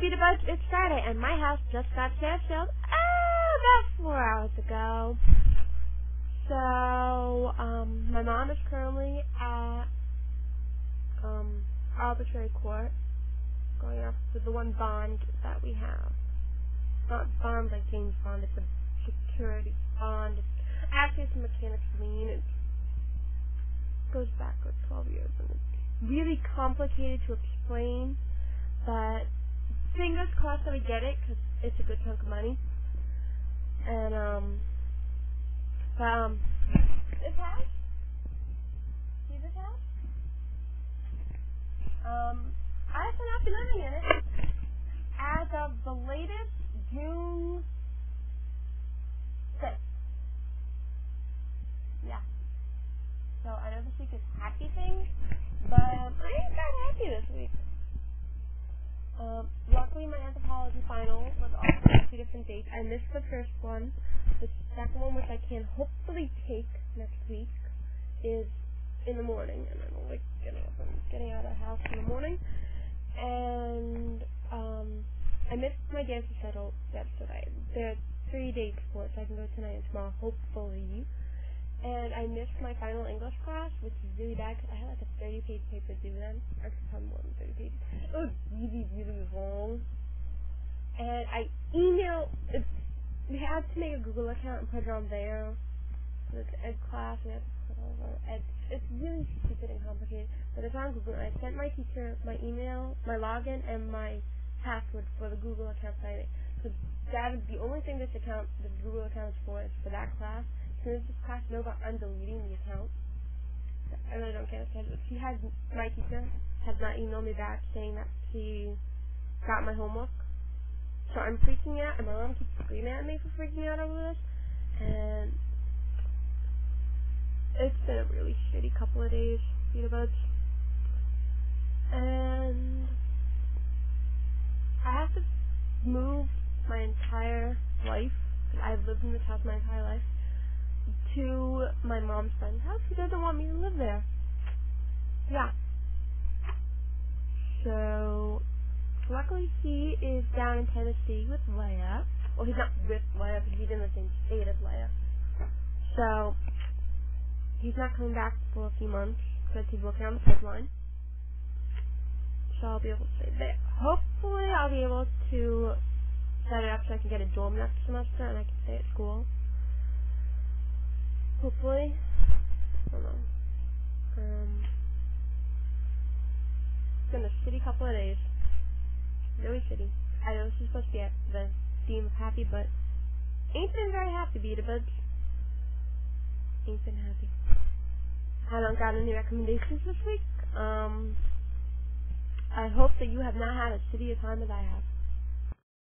Beda Buds, it's Friday, and my house just got sandstone ah, about four hours ago. So, um, my mom is currently at, um, arbitrary court, going after the one bond that we have. Not bond like James Bond, it's a security bond. It's actually it's a mechanics lien. It goes back like 12 years, and it's really complicated to explain, but fingers crossed that we get it because it's a good chunk of money. And um, but um, this house, see this house? Um, I have been living in it as of the latest June final was also on two different dates. I missed the first one. The second one, which I can hopefully take next week, is in the morning, and I'm like getting up and getting out of the house in the morning. And um, I missed my dance recital yesterday. There are three dates for it, so I can go tonight and tomorrow, hopefully and I missed my final English class, which is really bad because I had like a 30 page paper due then. Actually, probably more than 30 pages. It was really, really long. And I emailed, it's, we had to make a Google account and put it on there. So it's ed class, we had to put. It's really stupid and complicated, but it's on Google. And I sent my teacher my email, my login, and my password for the Google account site. Because that is the only thing this account, the Google account is for, is for that class soon as this class know about undeleting the account, I really don't it. She has my teacher has not emailed me back saying that she got my homework. So I'm freaking out, and my mom keeps screaming at me for freaking out over this. And it's been a really shitty couple of days, Beda Buds. And I have to move my entire life. I've lived in this house my entire life to my mom's friend's house. He doesn't want me to live there. Yeah. So, luckily he is down in Tennessee with Leia. Well, he's not with Leia, but he's in the same state as Leia. So, he's not coming back for a few months because he's working on the pipeline. So I'll be able to stay there. Hopefully I'll be able to set it up so I can get a dorm next semester and I can stay at school. Hopefully. Hold on. Um, it's been a shitty couple of days. Really shitty. I know this is supposed to be the theme of happy, but ain't been very happy, Beda Buds. Ain't been happy. I don't got any recommendations this week. Um, I hope that you have not had as shitty a time as I have.